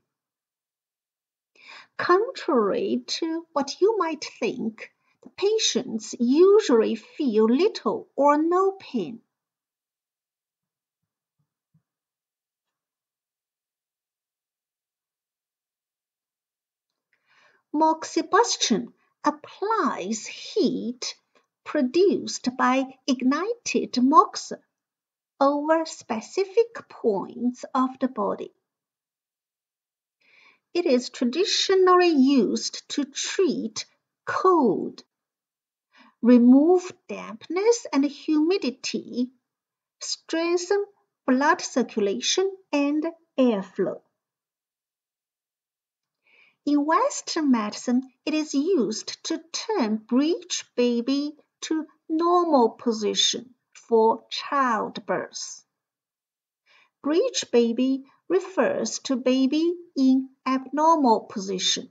Contrary to what you might think, patients usually feel little or no pain. Moxibustion applies heat produced by ignited moxa over specific points of the body. It is traditionally used to treat cold remove dampness and humidity, strengthen blood circulation and airflow. In Western medicine, it is used to turn breech baby to normal position for childbirth. Breech baby refers to baby in abnormal position.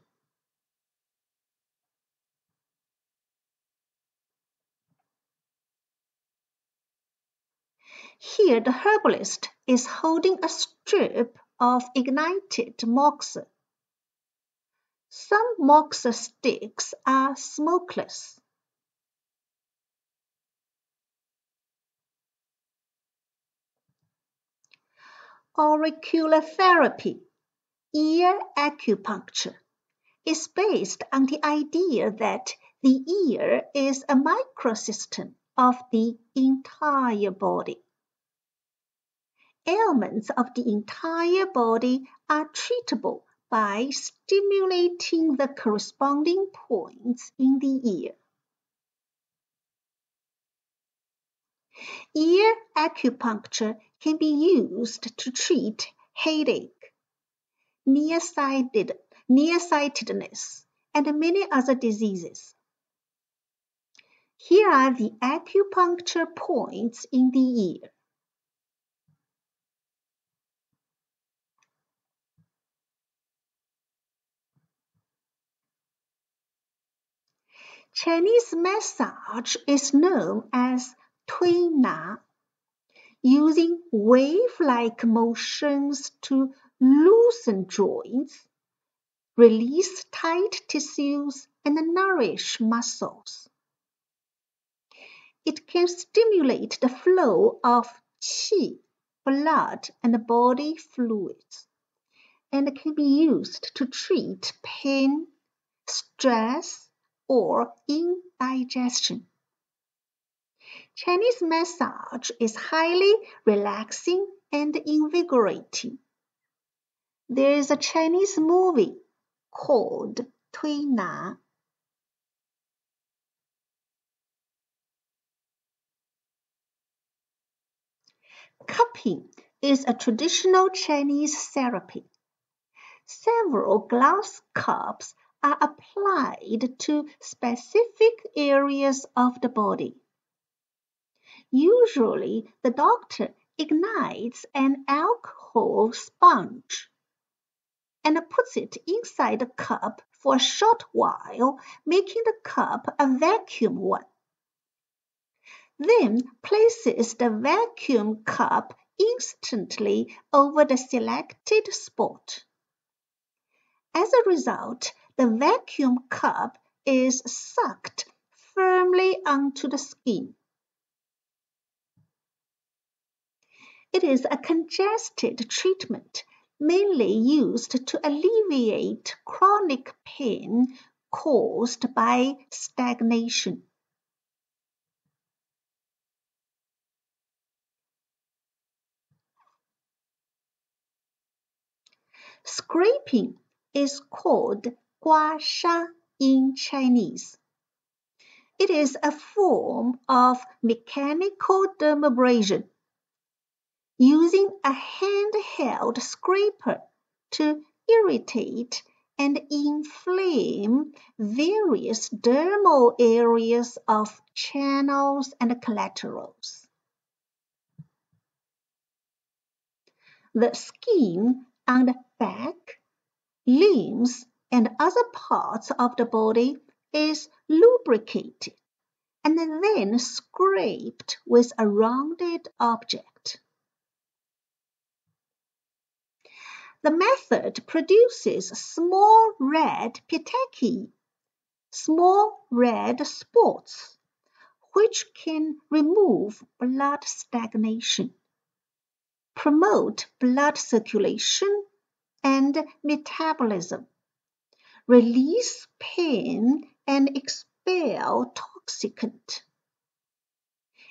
Here the herbalist is holding a strip of ignited moxa. Some moxa sticks are smokeless. Auricular therapy, ear acupuncture, is based on the idea that the ear is a microsystem of the entire body. Ailments of the entire body are treatable by stimulating the corresponding points in the ear. Ear acupuncture can be used to treat headache, nearsighted, nearsightedness, and many other diseases. Here are the acupuncture points in the ear. Chinese massage is known as Tui Na using wave-like motions to loosen joints, release tight tissues, and nourish muscles. It can stimulate the flow of qi, blood, and body fluids, and can be used to treat pain, stress, or indigestion. Chinese massage is highly relaxing and invigorating. There is a Chinese movie called Tui Na. Cupping is a traditional Chinese therapy. Several glass cups are applied to specific areas of the body. Usually the doctor ignites an alcohol sponge and puts it inside the cup for a short while, making the cup a vacuum one. Then places the vacuum cup instantly over the selected spot. As a result, the vacuum cup is sucked firmly onto the skin. It is a congested treatment mainly used to alleviate chronic pain caused by stagnation. Scraping is called gua sha in Chinese. It is a form of mechanical dermabrasion using a handheld scraper to irritate and inflame various dermal areas of channels and collaterals. The skin on the back, limbs, and other parts of the body is lubricated and then scraped with a rounded object. The method produces small red petechiae, small red spots, which can remove blood stagnation, promote blood circulation and metabolism, release pain, and expel toxicant.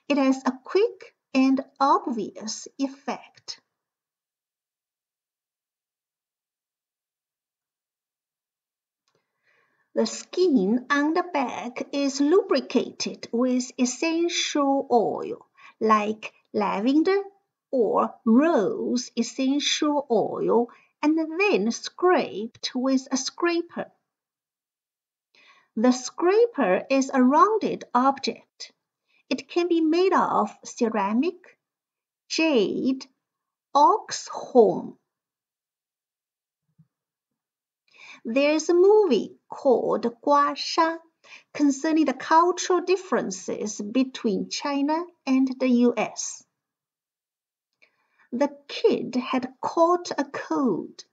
It has a quick and obvious effect. The skin on the back is lubricated with essential oil like lavender, or rose essential oil and then scraped with a scraper. The scraper is a rounded object. It can be made of ceramic, jade, ox horn. There's a movie called Gua Sha concerning the cultural differences between China and the US. The kid had caught a cold.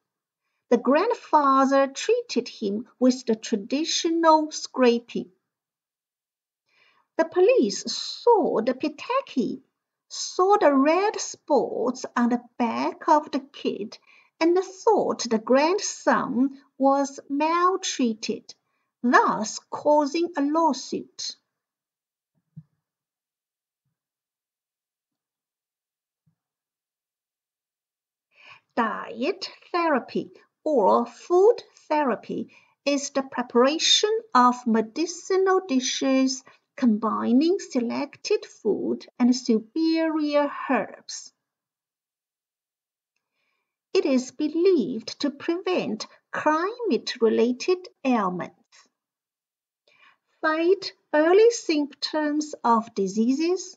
The grandfather treated him with the traditional scraping. The police saw the petechiae, saw the red spots on the back of the kid, and thought the grandson was maltreated, thus causing a lawsuit. Diet therapy or food therapy is the preparation of medicinal dishes combining selected food and superior herbs. It is believed to prevent climate-related ailments, fight early symptoms of diseases,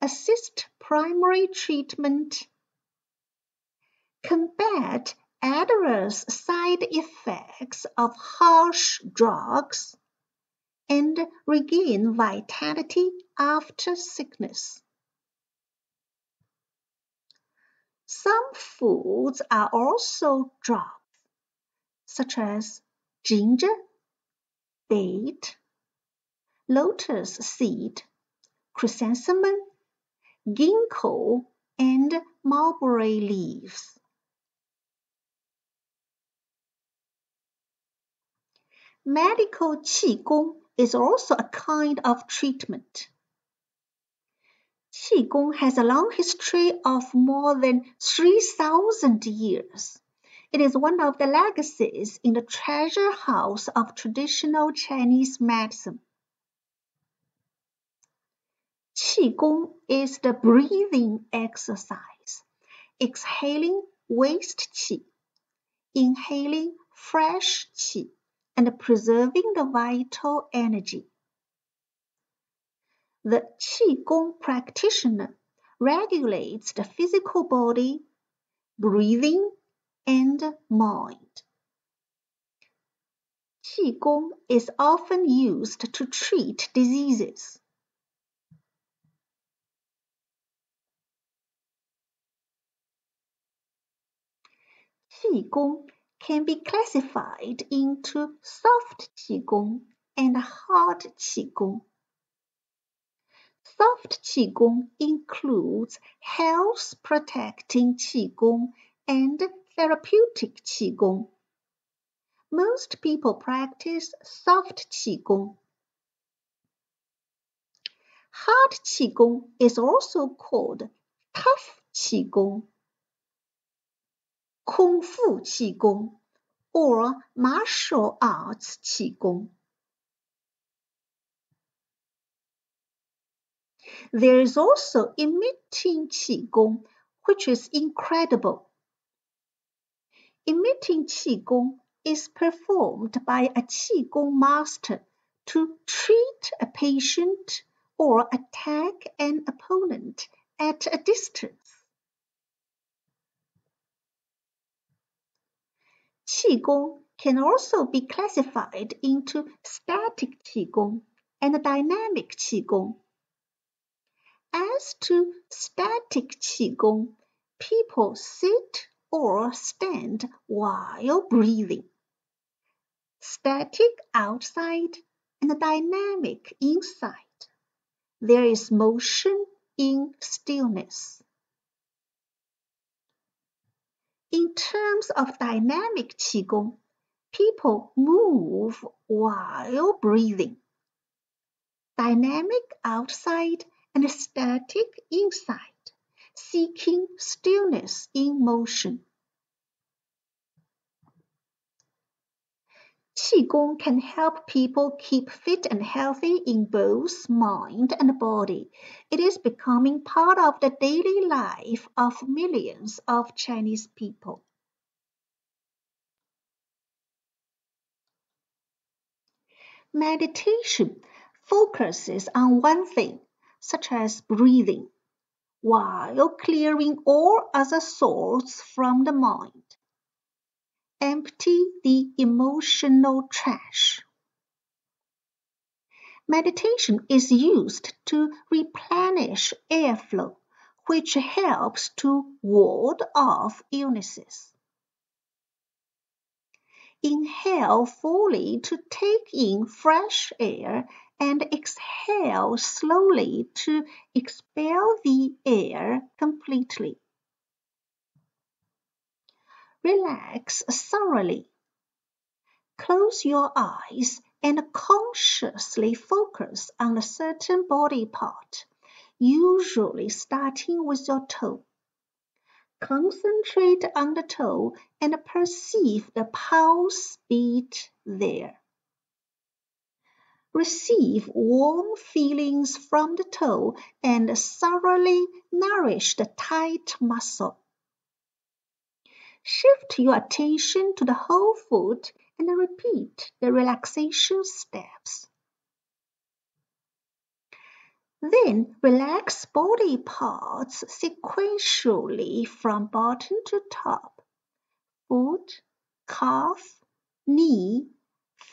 assist primary treatment, combat adverse side effects of harsh drugs, and regain vitality after sickness. Some foods are also drugs, such as ginger, date, lotus seed, chrysanthemum, ginkgo, and mulberry leaves. Medical Qigong is also a kind of treatment. Qigong has a long history of more than 3,000 years. It is one of the legacies in the treasure house of traditional Chinese medicine. Qigong is the breathing exercise, exhaling waste qi, inhaling fresh qi and preserving the vital energy. The Qigong practitioner regulates the physical body, breathing, and mind. Qigong is often used to treat diseases. Qigong can be classified into soft Qigong and hard Qigong. Soft Qigong includes health protecting Qigong and therapeutic Qigong. Most people practice soft Qigong. Hard Qigong is also called tough Qigong. Kung Fu Qigong or martial arts Qigong. There is also emitting Qigong, which is incredible. Emitting Qigong is performed by a Qigong master to treat a patient or attack an opponent at a distance. Qigong can also be classified into static Qigong and dynamic Qigong. As to static Qigong, people sit or stand while breathing. Static outside and dynamic inside. There is motion in stillness. In terms of dynamic Qigong, people move while breathing. Dynamic outside and static inside, seeking stillness in motion. Qigong can help people keep fit and healthy in both mind and body. It is becoming part of the daily life of millions of Chinese people. Meditation focuses on one thing, such as breathing, while clearing all other thoughts from the mind. Empty the emotional trash. Meditation is used to replenish airflow, which helps to ward off illnesses. Inhale fully to take in fresh air and exhale slowly to expel the air completely. Relax thoroughly. Close your eyes and consciously focus on a certain body part, usually starting with your toe. Concentrate on the toe and perceive the pulse beat there. Receive warm feelings from the toe and thoroughly nourish the tight muscle. Shift your attention to the whole foot and repeat the relaxation steps. Then relax body parts sequentially from bottom to top. Foot, calf, knee,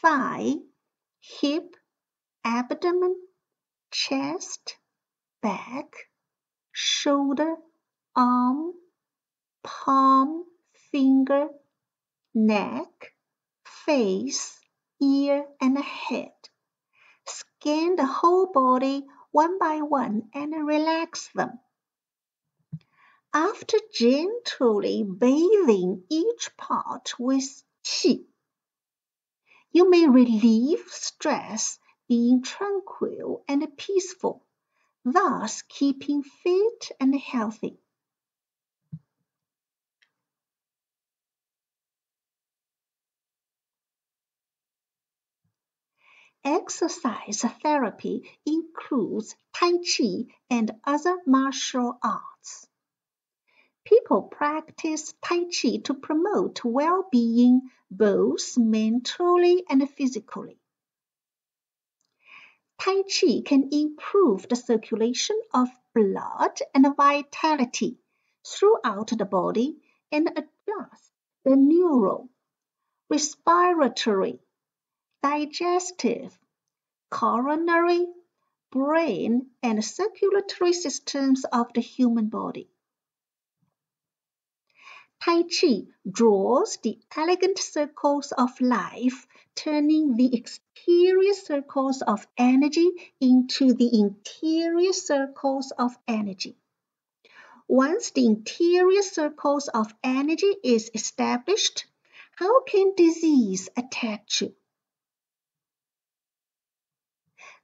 thigh, hip, abdomen, chest, back, shoulder, arm, palm, finger, neck, face, ear, and head. Scan the whole body one by one and relax them. After gently bathing each part with qi, you may relieve stress being tranquil and peaceful, thus keeping fit and healthy. Exercise therapy includes Tai Chi and other martial arts. People practice Tai Chi to promote well being both mentally and physically. Tai Chi can improve the circulation of blood and vitality throughout the body and adjust the neural, respiratory, digestive, coronary, brain, and circulatory systems of the human body. Tai Chi draws the elegant circles of life, turning the exterior circles of energy into the interior circles of energy. Once the interior circles of energy is established, how can disease attack you?